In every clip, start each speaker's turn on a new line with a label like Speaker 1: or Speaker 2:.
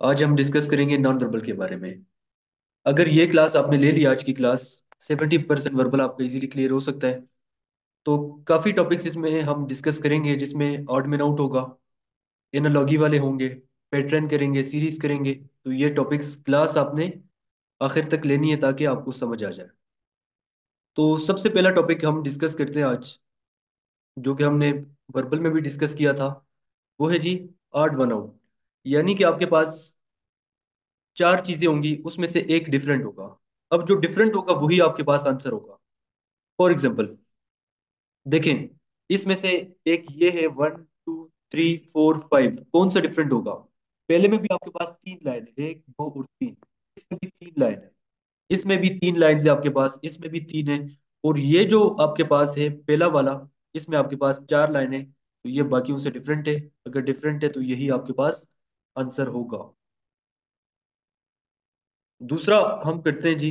Speaker 1: आज हम डिस्कस करेंगे नॉन वर्बल के बारे में। अगर ये क्लास आपने ले ली आज की क्लास सेवेंटी परसेंट वर्बल आपका इजीली क्लियर हो सकता है। तो काफ़ी टॉपिक्स इसमें हम डिस्कस करेंगे, जिसमें ऑड में आउट होगा एनालॉगी वाले होंगे पैटर्न करेंगे सीरीज़ करेंगे। तो ये टॉपिक्स क्लास आपने आखिर तक लेनी है ताकि आपको समझ आ जाए। तो सबसे पहला टॉपिक हम डिस्कस करते हैं आज, जो कि हमने वर्बल में भी डिस्कस किया था, वो है जी आर्ट वन आउट यानी कि आपके पास चार चीज़ें होंगी, उसमें से एक डिफरेंट होगा। अब जो डिफरेंट होगा, वही आपके पास आंसर होगा। फॉर एग्ज़ाम्पल देखें, इसमें से एक ये है one two three four five कौन सा डिफरेंट होगा? पहले में भी आपके पास तीन लाइन है, एक, दो और तीन। इसमें भी तीन लाइन है। इसमें भी तीन लाइन है आपके पास, इसमें भी तीन है। और ये जो आपके पास है, पहला वाला, इसमें आपके पास चार लाइन है तो ये बाकियों से डिफरेंट है। अगर डिफरेंट है तो यही आपके पास आंसर होगा। दूसरा हम करते हैं जी।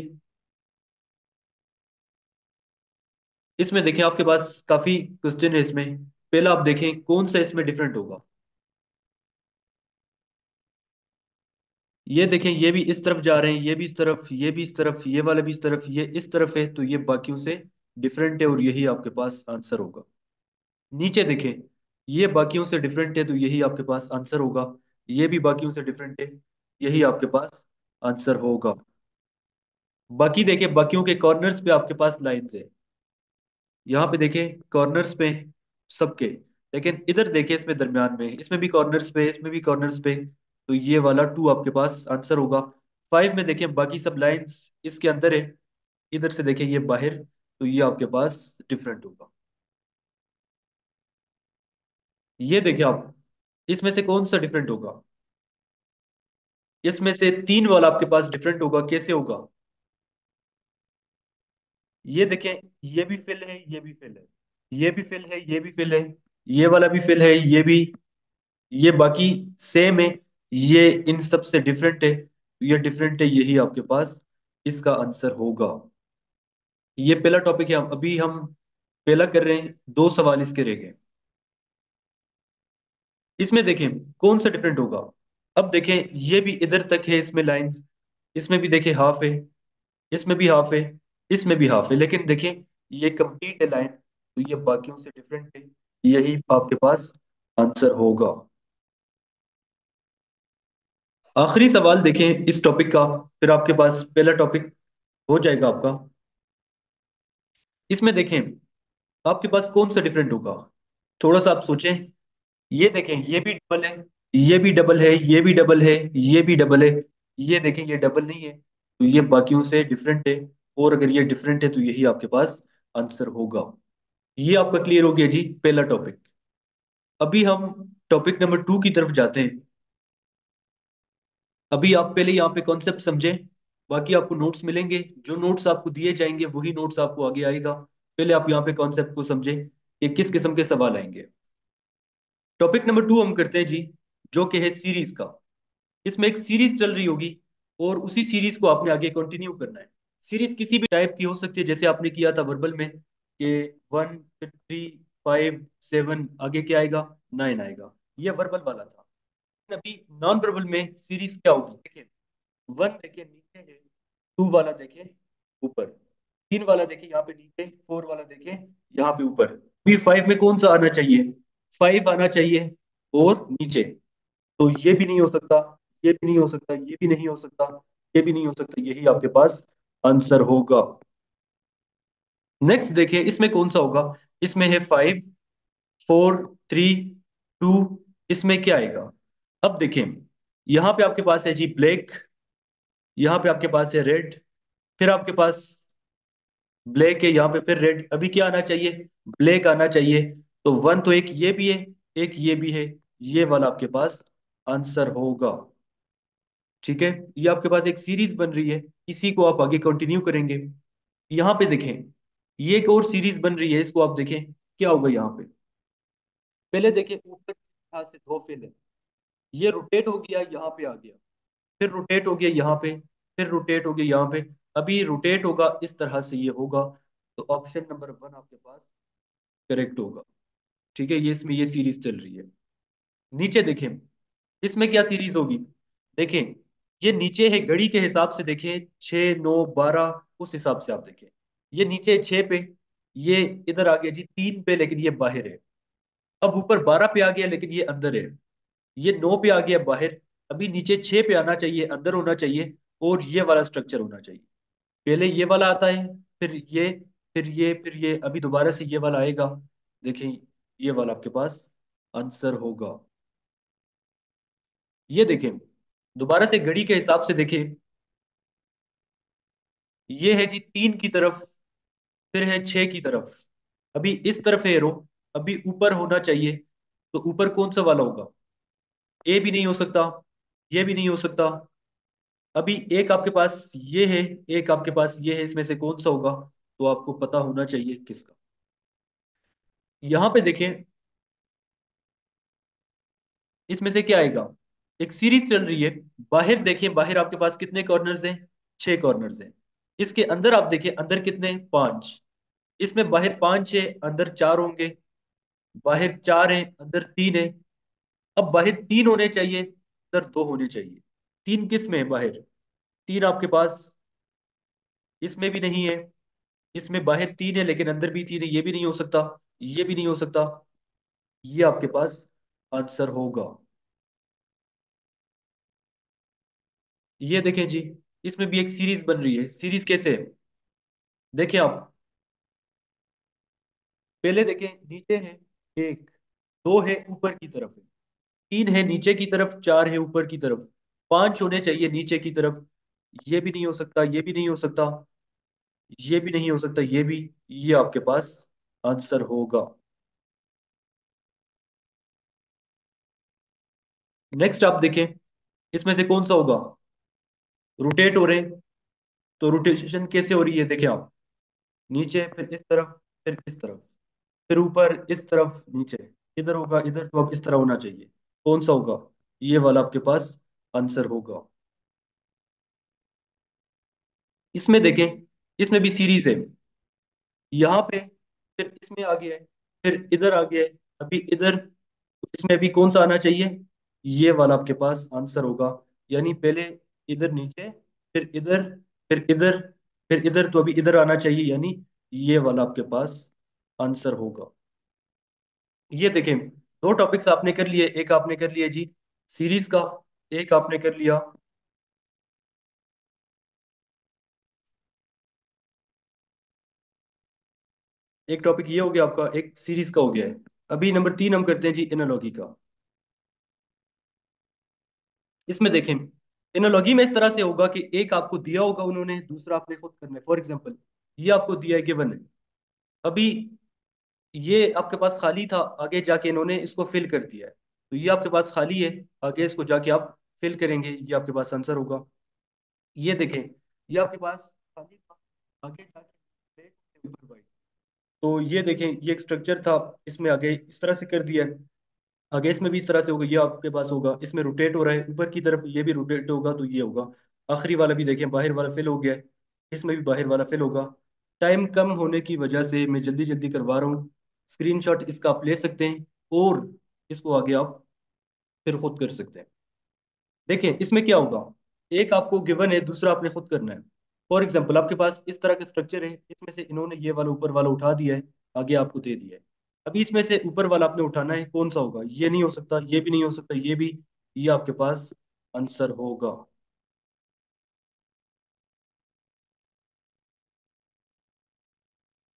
Speaker 1: इसमें देखें, आपके पास काफ़ी क्वेश्चन है इसमें। पहला आप देखें, कौन सा इसमें डिफरेंट होगा? ये देखें, ये भी इस तरफ़ जा रहे हैं, ये भी इस तरफ़, ये भी इस तरफ़, ये वाला भी इस तरफ़, ये इस तरफ़ है तो ये बाकियों से डिफरेंट है और यही आपके पास आंसर होगा। नीचे देखें, ये बाकियों से डिफरेंट है तो यही आपके पास आंसर होगा। ये भी बाकियों से डिफरेंट है। यही आपके पास आंसर होगा। बाकी देखें बाकियों के कॉर्नर्स पे आपके पास लाइंस है। यहाँ पे देखें कॉर्नर्स पे सबके। लेकिन इधर देखें इसमें दरमियान में, इसमें भी कॉर्नर्स पे, इसमें भी कॉर्नर्स पे तो ये वाला टू आपके पास आंसर होगा। फाइव में देखें बाकी सब लाइंस इसके अंदर है। इधर से देखें ये बाहर तो ये आपके पास डिफरेंट होगा। ये देखें आप इसमें से कौन सा डिफरेंट होगा? इसमें से तीन वाला आपके पास डिफरेंट होगा, कैसे होगा? ये देखें, ये भी फिल है, ये भी फिल है। ये भी फिल है, ये भी फिल है, ये वाला भी फिल है, ये भी। ये बाकी सेम है, ये इन सबसे डिफरेंट है, ये डिफरेंट है, यही आपके पास इसका आंसर होगा। ये पहला टॉपिक है अभी हम पहला कर रहे हैं, दो सवाल इसके रह गए। इसमें देखें, कौन सा डिफरेंट होगा? अब देखें, ये भी इधर तक है इसमें लाइंस इसमें भी देखें हाफ़ है, इसमें भी हाफ़ है, इसमें भी हाफ़ है। लेकिन देखें, ये कंप्लीट है लाइन तो ये बाकियों से डिफरेंट है। यही आपके पास आंसर होगा। आखिरी सवाल देखें इस टॉपिक का, फिर आपके पास पहला टॉपिक हो जाएगा आपका। इसमें देखें, आपके पास कौन सा डिफरेंट होगा? थोड़ा सा आप सोचें। ये देखें, ये भी डबल है, ये भी डबल है, ये भी डबल है, ये भी डबल है। ये देखें, ये डबल नहीं है तो ये बाकियों से डिफरेंट है, और अगर ये डिफरेंट है तो यही आपके पास आंसर होगा। ये आपका क्लियर हो गया जी, पहला टॉपिक अभी हम टॉपिक नंबर टू की तरफ़ जाते हैं। अभी आप पहले यहाँ पे कॉन्सेप्ट समझे, बाकी आपको नोट्स मिलेंगे। जो नोट्स आपको दिए जाएँगे, वही नोट्स आपको आगे आएगा। पहले आप यहाँ पे कॉन्सेप्ट को समझे, कि किस किस्म के सवाल आएँगे। टॉपिक नंबर टू हम करते हैं जी, जो कि है सीरीज़ का। इसमें एक सीरीज़ चल रही होगी और उसी सीरीज़ को आपने आगे कंटिन्यू करना है। सीरीज़ किसी भी टाइप की हो सकती है, जैसे आपने किया था वर्बल में कि वन थ्री फाइव सेवन आगे क्या आएगा? नाइन आएगा। ये वर्बल वाला था। अभी नॉन वर्बल में सीरीज़ क्या होगी? देखिए वन देखिए, नीचे है टू वाला देखिए, ऊपर। तीन वाला देखिए, यहाँ पे नीचे फोर वाला देखिए, यहाँ पे ऊपर। फाइव में कौन सा आना चाहिए? फाइव आना चाहिए और नीचे। तो ये भी नहीं हो सकता, ये भी नहीं हो सकता, ये भी नहीं हो सकता, ये भी नहीं हो सकता। यही आपके पास आंसर होगा। नेक्स्ट देखिए, इसमें कौन सा होगा? इसमें है फाइव फोर थ्री टू इसमें क्या आएगा? अब देखें यहाँ पे आपके पास है जी ब्लैक यहाँ पे आपके पास है रेड फिर आपके पास ब्लैक है, यहाँ पे फिर रेड अभी क्या आना चाहिए? ब्लैक आना चाहिए। तो वन तो एक ये भी है, एक ये भी है, ये वाला आपके पास आंसर होगा। ठीक है? ये आपके पास एक सीरीज़ बन रही है, इसी को आप आगे कंटिन्यू करेंगे। यहाँ पे देखें, ये एक और सीरीज़ बन रही है, इसको आप देखें, क्या होगा यहाँ पे? पहले देखें, ऊपर से दो फिल है। ये रोटेट हो गया, यहाँ पे आ गया। फिर रोटेट हो गया यहाँ पे, फिर रोटेट हो गया यहाँ पे। अभी रोटेट होगा, इस तरह से ये होगा। तो ऑप्शन नंबर वन आपके पास करेक्ट होगा। ठीक है, ये इसमें ये सीरीज़ चल रही है। नीचे देखें, इसमें क्या सीरीज़ होगी? देखें, ये नीचे है, घड़ी के हिसाब से देखें छः नौ, बारह, उस हिसाब से आप देखें। ये नीचे छः पे, ये इधर आ गया जी, तीन पे, लेकिन ये बाहर है। अब ऊपर बारह पे आ गया, लेकिन ये अंदर है। ये नौ पे आ गया, बाहर। अभी नीचे छः पे आना चाहिए, अंदर होना चाहिए, और ये वाला स्ट्रक्चर होना चाहिए। पहले ये वाला आता है, फिर ये फिर ये फिर ये, अभी दोबारा से ये वाला आएगा। देखें ये वाला आपके पास आंसर होगा। ये देखें, दोबारा से घड़ी के हिसाब से देखें। ये है जी तीन की तरफ़, फिर है छह की तरफ़। अभी इस तरफ़ है एरो अभी ऊपर होना चाहिए तो ऊपर कौन सा वाला होगा? ए भी नहीं हो सकता, ये भी नहीं हो सकता। अभी एक आपके पास ये है, एक आपके पास ये है, इसमें से कौन सा होगा? तो आपको पता होना चाहिए किसका। यहाँ पे देखें, इसमें से क्या आएगा? एक सीरीज़ चल रही है। बाहर देखें, बाहर आपके पास कितने कॉर्नर्स हैं? छह कॉर्नर्स हैं। इसके अंदर आप देखें, अंदर कितने? पाँच। इसमें बाहर पाँच है, अंदर चार होंगे। बाहर चार है, अंदर तीन है। अब बाहर तीन होने चाहिए, अंदर दो होने चाहिए। तीन किसमें है बाहर? तीन आपके पास इसमें भी नहीं है। इसमें बाहर तीन है, लेकिन अंदर भी तीन है, ये भी नहीं हो सकता। ये भी नहीं हो सकता। ये आपके पास आंसर होगा। ये देखें जी, इसमें भी एक सीरीज़ बन रही है। सीरीज़ कैसे? है देखें आप। पहले देखें, नीचे है एक, दो है ऊपर की तरफ़। तीन है नीचे की तरफ़, चार है ऊपर की तरफ़। पाँच होने चाहिए नीचे की तरफ़। ये भी नहीं हो सकता, ये भी नहीं हो सकता। ये भी नहीं हो सकता, ये भी, ये आपके पास आंसर होगा। नेक्स्ट आप देखें, इसमें से कौन सा होगा? रोटेट हो रहे तो रोटेशन कैसे हो रही है देखें आप? नीचे, फिर इस तरफ़, फिर इस तरफ़, फिर ऊपर, इस तरफ़, नीचे, इधर होगा, इधर तो अब इस तरह होना चाहिए। कौन सा होगा? ये वाला आपके पास आंसर होगा। इसमें देखें, इसमें भी सीरीज़ है। यहाँ पे फिर इसमें आ गया फिर इधर आ गया अभी इधर, इसमें अभी कौन सा आना चाहिए? ये वाला आपके पास आंसर होगा। यानी पहले इधर नीचे, फिर इधर फिर इधर फिर इधर तो अभी इधर आना चाहिए। यानी ये वाला आपके पास आंसर होगा। ये देखें, दो टॉपिक्स आपने कर लिए, एक आपने कर लिया जी। सीरीज़ का, एक आपने कर लिया। एक टॉपिक ये हो गया आपका, एक सीरीज़ का हो गया है। अभी नंबर तीन हम करते हैं जी एनालॉगी का। इसमें देखें एनालॉगी में इस तरह से होगा कि एक आपको दिया होगा उन्होंने, दूसरा आपने खुद करना है। फॉर एग्जांपल ये आपको दिया है गिवन है। अभी ये आपके पास खाली था, आगे जाके इन्होंने इसको फिल कर दिया है। तो ये आपके पास खाली है, आगे इसको जाके आप फिल करेंगे, ये आपके पास आंसर होगा। ये देखें, ये आपके पास खाली था, आगे जाके तो ये देखें, ये एक स्ट्रक्चर था, इसमें आगे इस तरह से कर दिया। आगे इसमें भी इस तरह से होगा, ये आपके पास होगा, इसमें रोटेट हो रहा है, ऊपर की तरफ़ ये भी रोटेट होगा तो ये होगा। आखिरी वाला भी देखें, बाहर वाला फिल हो गया, इसमें भी बाहर वाला फिल होगा। टाइम कम होने की वजह से मैं जल्दी जल्दी करवा रहा हूँ। स्क्रीनशॉट इसका आप ले सकते हैं और इसको आगे आप फिर खुद कर सकते हैं। देखें, इसमें क्या होगा? एक आपको गिवन है, दूसरा आपने खुद करना है। फॉर एग्ज़ाम्पल आपके पास इस तरह का स्ट्रक्चर है, इसमें से इन्होंने ये वाला ऊपर वाला उठा दिया है, आगे आपको दे दिया है। अभी इसमें से ऊपर वाला आपने उठाना है, कौन सा होगा? ये नहीं हो सकता, ये भी नहीं हो सकता, ये भी, ये आपके पास आंसर होगा।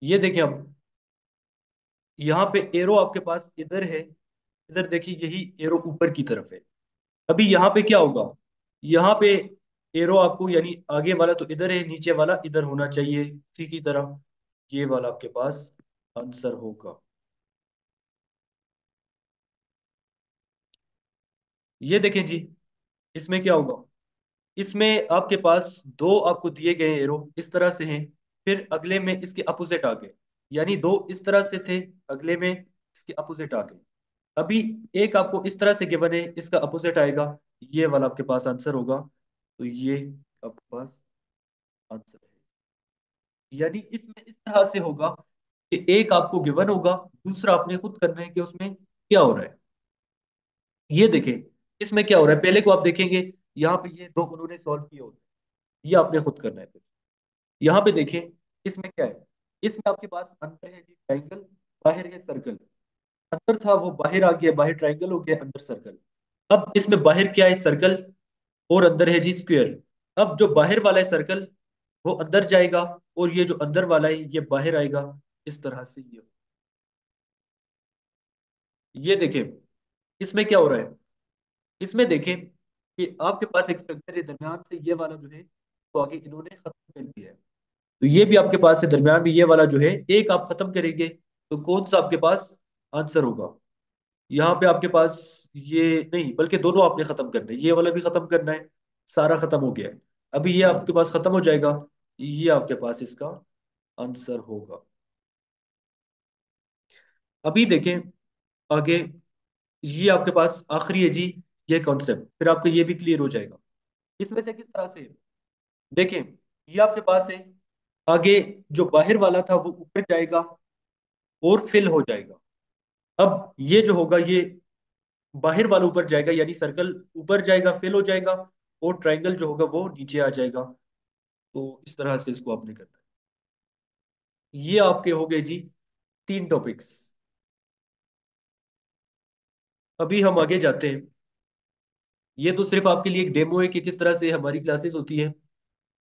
Speaker 1: ये देखें अब यहाँ पे एरो आपके पास इधर है, इधर देखिए, यही एरो ऊपर की तरफ़ है। अभी यहाँ पे क्या होगा? यहाँ पे एरो आपको यानी आगे वाला तो इधर है, नीचे वाला इधर होना चाहिए ठीक ही तरह ये वाला आपके पास आंसर होगा। ये देखें जी, इसमें क्या होगा? इसमें आपके पास दो आपको दिए गए एरो इस तरह से हैं, फिर अगले में इसके अपोजिट आ गए। यानी दो इस तरह से थे, अगले में इसके अपोजिट आ गए। अभी एक आपको इस तरह से गिवन है, इसका अपोजिट आएगा, ये वाला आपके पास आंसर होगा। तो ये आपके पास आंसर है। यानी इसमें इस तरह से होगा कि एक आपको गिवन होगा, दूसरा आपने खुद करना है कि उसमें क्या हो रहा है। ये देखें, इसमें क्या हो रहा है? पहले को आप देखेंगे, यहाँ पे ये दो उन्होंने सॉल्व किए होते हैं। ये आपने खुद करना है फिर। यहाँ पे देखें, इसमें क्या है? इसमें आपके पास अंदर है जी ट्राइंगल बाहर है सर्कल अंदर था वो बाहर आ गया, बाहर ट्राइंगल हो गया, अंदर सर्कल अब इसमें बाहर क्या है? सर्कल और अंदर है जी स्क्वायर अब जो बाहर वाला है सर्कल वो अंदर जाएगा और ये जो अंदर वाला है, ये बाहर आएगा. इस तरह से ये. ये देखें, इसमें क्या हो रहा है? इसमें देखें कि आपके पास एक स्ट्रक्चर है, दरमियान से ये वाला जो है तो आगे इन्होंने खत्म कर दिया है. तो ये भी आपके पास है, दरमियान में ये वाला जो है, एक आप खत्म करेंगे तो कौन सा आपके पास आंसर होगा? यहाँ पे आपके पास ये नहीं, बल्कि दोनों आपने खत्म करना है। ये वाला भी खत्म करना है, सारा खत्म हो गया है। अभी ये आपके पास खत्म हो जाएगा, ये आपके पास इसका आंसर होगा। अभी देखें, आगे, ये आपके पास आखिरी है जी, ये कॉन्सेप्ट फिर आपको ये भी क्लियर हो जाएगा। इसमें से किस तरह से? देखें, ये आपके पास है, आगे जो बाहर वाला था वो ऊपर जाएगा और फिल हो जाएगा। अब ये जो होगा, ये बाहर वाला ऊपर जाएगा, यानी सर्कल ऊपर जाएगा फिल हो जाएगा, और ट्राइंगल जो होगा वो नीचे आ जाएगा। तो इस तरह से इसको आपने करना है। ये आपके हो गए जी तीन टॉपिक्स अभी हम आगे जाते हैं। ये तो सिर्फ़ आपके लिए एक डेमो है कि किस तरह से हमारी क्लासेस होती है।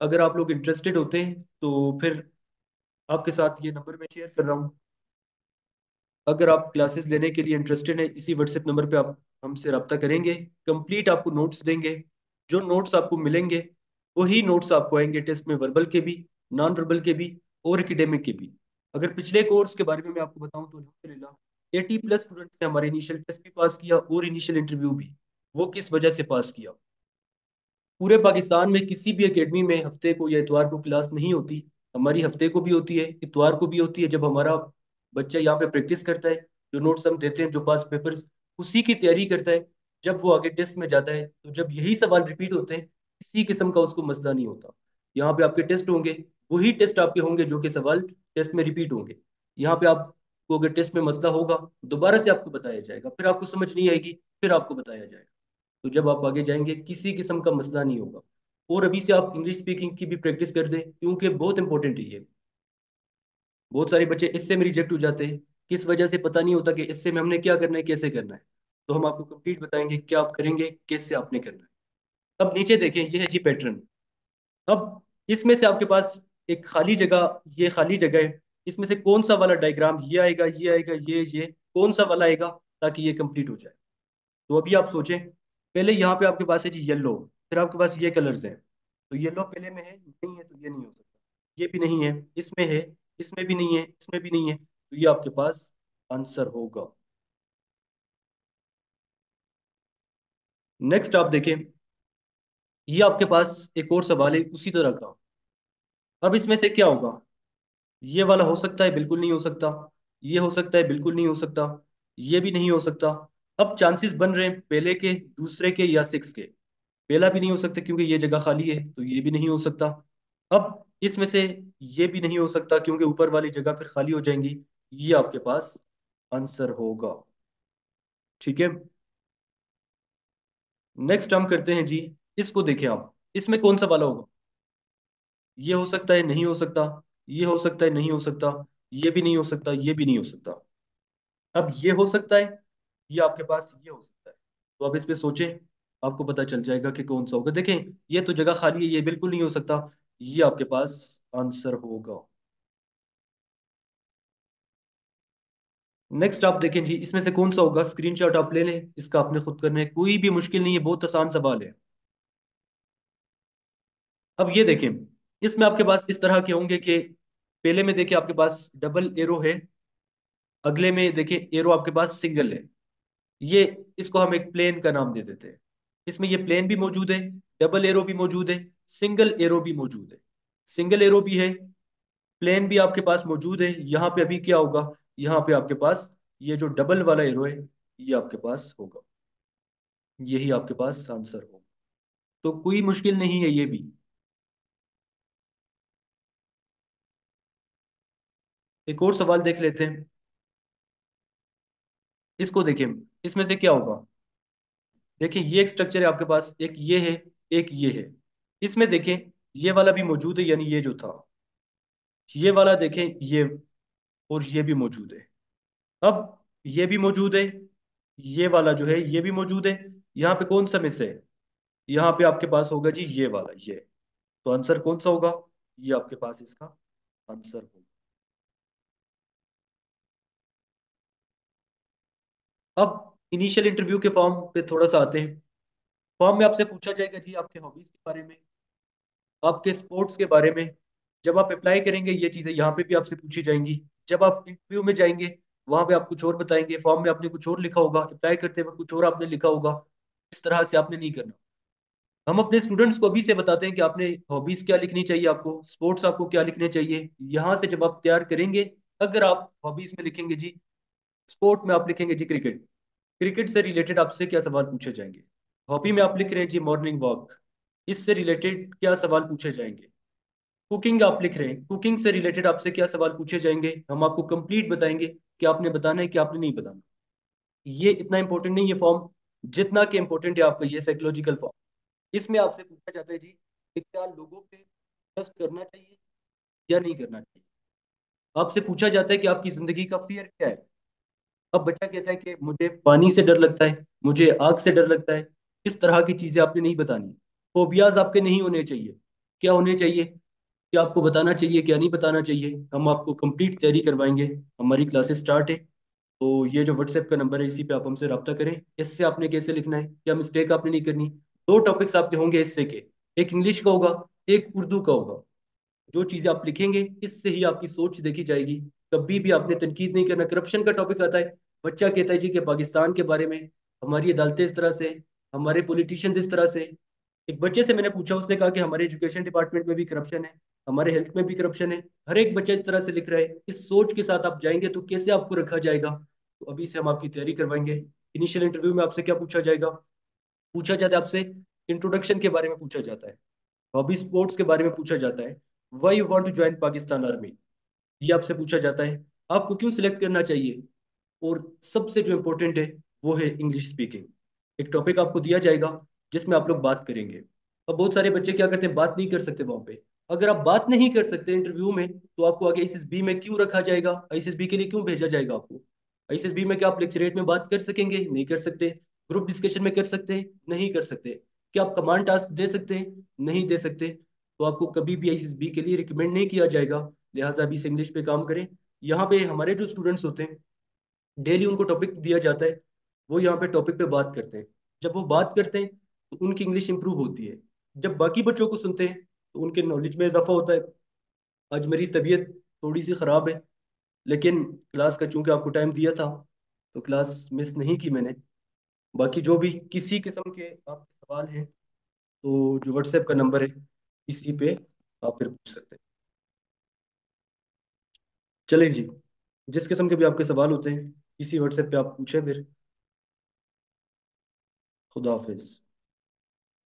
Speaker 1: अगर आप लोग इंटरेस्टेड होते हैं तो फिर आपके साथ ये नंबर मैं शेयर कर रहा हूँ। अगर आप क्लासेस लेने के लिए इंटरेस्टेड हैं, इसी व्हाट्सएप नंबर पे आप, हमसे रब्ता करेंगे। कंप्लीट आपको नोट्स देंगे। जो नोट्स आपको मिलेंगे, वही नोट्स आपको आएँगे टेस्ट में वर्बल के भी नॉन वर्बल के भी और एकेडमिक के भी। अगर पिछले कोर्स के बारे में मैं आपको बताऊँ तो अलहमदिल्ला एटी प्लस स्टूडेंट्स ने हमारे इनिशियल टेस्ट भी पास किया और इनिशियल इंटरव्यू भी। वो किस वजह से पास किया? पूरे पाकिस्तान में किसी भी अकेडमी में हफ़्ते को या इतवार को क्लास नहीं होती। हमारी हफ़्ते को भी होती है, इतवार को भी होती है, जब हमारा बच्चा यहाँ पे प्रैक्टिस करता है, जो नोट्स हम देते हैं, जो पास पेपर्स उसी की तैयारी करता है। जब वो आगे टेस्ट में जाता है तो जब यही सवाल रिपीट होते हैं, किसी किस्म का उसको मसला नहीं होता। यहाँ पे आपके टेस्ट होंगे, वही टेस्ट आपके होंगे जो कि सवाल टेस्ट में रिपीट होंगे। यहाँ पे आपको अगर टेस्ट में मसला होगा, दोबारा से आपको बताया जाएगा, फिर आपको समझ नहीं आएगी, फिर आपको बताया जाएगा। तो जब आप आगे जाएँगे, किसी किस्म का मसला नहीं होगा। और अभी से आप इंग्लिश स्पीकिंग की भी प्रैक्टिस कर दें, क्योंकि बहुत इंपॉर्टेंट है ये। बहुत सारे बच्चे इससे में रिजेक्ट हो जाते हैं। किस वजह से पता नहीं होता कि इससे में हमने क्या करना है, कैसे करना है। तो हम आपको कंप्लीट बताएँगे क्या आप करेंगे, कैसे आपने करना है। अब नीचे देखें, ये है जी पैटर्न अब इसमें से आपके पास एक खाली जगह, ये खाली जगह है। इसमें से कौन सा वाला डायग्राम ये आएगा ये आएगा, ये ये, कौन सा वाला आएगा, ताकि ये कंप्लीट हो जाए। तो अभी आप सोचें, पहले यहाँ पे आपके पास है जी येलो फिर आपके पास ये कलर्स हैं। तो येलो पहले में है, नहीं है तो ये नहीं हो सकता। ये भी नहीं है, इसमें है इसमें भी नहीं है, इसमें भी नहीं है। तो ये आपके पास आंसर होगा। नेक्स्ट आप देखें, ये आपके पास एक और सवाल है, उसी तरह का। अब इसमें से क्या होगा? ये वाला हो सकता है, बिल्कुल नहीं हो सकता। ये हो सकता है, बिल्कुल नहीं हो सकता। ये भी नहीं हो सकता। अब चांसेस बन रहे हैं, पहले के, दूसरे के या सिक्स के। पहला भी नहीं हो सकता क्योंकि ये जगह खाली है तो ये भी नहीं हो सकता। अब इसमें से ये भी नहीं हो सकता क्योंकि ऊपर वाली जगह फिर खाली हो जाएँगी। ये आपके पास आंसर होगा। ठीक है? नेक्स्ट हम करते हैं जी, इसको देखें आप। इसमें कौन सा वाला होगा? ये हो सकता है, नहीं हो सकता। ये हो सकता है, नहीं हो सकता। ये भी नहीं हो सकता, ये भी नहीं हो सकता। अब ये हो सकता है, ये आपके पास ये हो सकता है। तो अब इस पे सोचें, आपको पता चल जाएगा कि कौन सा होगा। देखें, ये तो जगह खाली है, ये बिल्कुल नहीं हो सकता। ये आपके पास आंसर होगा। नेक्स्ट आप देखें जी, इसमें से कौन सा होगा? स्क्रीनशॉट आप ले लें, इसका आपने खुद करना है। कोई भी मुश्किल नहीं है, बहुत आसान सवाल है। अब ये देखें, इसमें आपके पास इस तरह के होंगे कि पहले में देखिए आपके पास डबल एरो है, अगले में देखिए एरो आपके पास सिंगल है। ये इसको हम एक प्लेन का नाम दे देते हैं। इसमें ये प्लेन भी मौजूद है डबल एरो भी मौजूद है सिंगल एरो भी मौजूद है। सिंगल एरो भी है, प्लेन भी आपके पास मौजूद है, यहाँ पे अभी क्या होगा? यहाँ पे आपके पास ये जो डबल वाला एरो है, ये आपके पास होगा। यही आपके पास आंसर होगा। तो कोई मुश्किल नहीं है ये भी। एक और सवाल देख लेते हैं। इसको देखें, इसमें से क्या होगा? देखिए, ये एक स्ट्रक्चर है आपके पास, एक ये है, एक ये है। इसमें देखें, ये वाला भी मौजूद है, यानी ये जो था। ये वाला देखें, ये और ये भी मौजूद है। अब ये भी मौजूद है, ये वाला जो है, ये भी मौजूद है। यहाँ पे कौन सा मिस है? यहाँ पे आपके पास होगा जी ये वाला, ये। तो आंसर कौन सा होगा? ये आपके पास इसका आंसर होगा। अब इनिशियल इंटरव्यू के फॉर्म पे थोड़ा सा आते हैं। फॉर्म में आपसे पूछा जाएगा जी, आपके हॉबीज के बारे में। आपके स्पोर्ट्स के बारे में? जब आप अप्लाई करेंगे, ये चीज़ें यहाँ पे भी आपसे पूछी जाएँगी। जब आप इंटरव्यू में जाएँगे, वहाँ पे आप कुछ और बताएँगे फॉर्म में आपने कुछ और लिखा होगा अप्लाई करते वक्त कुछ और आपने लिखा होगा, इस तरह से आपने नहीं करना। हम अपने स्टूडेंट्स को अभी से बताते हैं कि आपने हॉबीज क्या लिखनी चाहिए आपको स्पोर्ट्स आपको क्या लिखने चाहिए। यहाँ से जब आप तैयार करेंगे, अगर आप हॉबीज में लिखेंगे जी स्पोर्ट में आप लिखेंगे जी क्रिकेट क्रिकेट से रिलेटेड आपसे क्या सवाल पूछे जाएँगे? हॉबी में आप लिख रहे हैं जी मॉर्निंग वॉक इससे रिलेटेड क्या सवाल पूछे जाएँगे? कुकिंग आप लिख रहे हैं। कुकिंग से रिलेटेड आपसे क्या सवाल पूछे जाएँगे? हम आपको कंप्लीट बताएँगे कि आपने बताना है कि आपने नहीं बताना। ये इतना इंपॉर्टेंट नहीं है फॉर्म जितना कि इंपॉर्टेंट है आपका ये साइकोलॉजिकल फॉर्म इसमें आपसे पूछा जाता है जी कि क्या लोगों पे ट्रस्ट करना चाहिए या नहीं करना चाहिए? आपसे पूछा जाता है कि आपकी ज़िंदगी का फियर क्या है? अब बच्चा कहता है कि मुझे पानी से डर लगता है, मुझे आग से डर लगता है इस तरह की चीज़ें आपने नहीं बतानी? फोबियाज आपके नहीं होने चाहिए। क्या होने चाहिए? कि आपको बताना चाहिए, क्या नहीं बताना चाहिए? हम आपको कंप्लीट तैयारी करवाएँगे। हमारी क्लासेस स्टार्ट है। तो ये जो व्हाट्सएप का नंबर है, इसी पे आप हमसे रब्ता करें। इससे आपने कैसे लिखना है? क्या मिस्टेक आपने नहीं करनी? दो टॉपिक्स आपके होंगे इससे के। एक इंग्लिश का होगा, एक उर्दू का होगा। जो चीज़ें आप लिखेंगे, इससे ही आपकी सोच देखी जाएगी। कभी भी आपने तनकीद नहीं करना। करप्शन का टॉपिक आता है। बच्चा कहता है जी कि पाकिस्तान के बारे में। हमारी अदालतें इस तरह से हमारे पॉलिटिशियंस इस तरह से एक बच्चे से मैंने पूछा, उसने कहा कि हमारे एजुकेशन डिपार्टमेंट में भी करप्शन है, हमारे हेल्थ में भी करप्शन है। हर एक बच्चा इस तरह से लिख रहा है, इस सोच के साथ आप जाएँगे तो कैसे आपको रखा जाएगा? तो अभी से हम आपकी तैयारी करवाएँगे। इनिशियल इंटरव्यू में आपसे क्या पूछा जाएगा? पूछा जाता है आपसे इंट्रोडक्शन के बारे में पूछा जाता है। हॉबी स्पोर्ट्स के बारे में पूछा जाता है। Why you want to join Pakistan army ये आपसे पूछा जाता है। आपको क्यों सिलेक्ट करना चाहिए? और सबसे जो इम्पोर्टेंट है, वो है इंग्लिश स्पीकिंग एक टॉपिक आपको दिया जाएगा। जिसमें आप लोग बात करेंगे। अब बहुत सारे बच्चे क्या करते हैं? बात नहीं कर सकते वहाँ पे। अगर आप बात नहीं कर सकते इंटरव्यू में तो आपको आगे आईसीएसबी में क्यों रखा जाएगा? आईसीएसबी के लिए क्यों भेजा जाएगा आपको? आईसीएसबी में क्या आप लेक्चरेट में बात कर सकेंगे? नहीं कर सकते। ग्रुप डिस्कशन में कर सकते? नहीं कर सकते। क्या आप कमांड टास्क दे सकते? हैं नहीं दे सकते। तो आपको कभी भी आईसीएसबी के लिए रिकमेंड नहीं किया जाएगा। लिहाजा अभी से इंग्लिश पे काम करें। यहाँ पे हमारे जो स्टूडेंट्स होते हैं डेली उनको टॉपिक दिया जाता है। वो यहाँ पे टॉपिक पे बात करते हैं। जब वो बात करते हैं तो उनकी इंग्लिश इंप्रूव होती है। जब बाकी बच्चों को सुनते हैं तो उनके नॉलेज में इजाफा होता है। आज मेरी तबीयत थोड़ी सी ख़राब है, लेकिन क्लास का चूँकि आपको टाइम दिया था तो क्लास मिस नहीं की मैंने। बाकी जो भी किसी किस्म के आपके सवाल हैं तो जो व्हाट्सएप का नंबर है, इसी पे आप फिर पूछ सकते हैं। चलें जी, जिस किस्म के भी आपके सवाल होते हैं, इसी व्हाट्सएप पे आप पूछें फिर। खुदा हाफिज़।